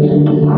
Thank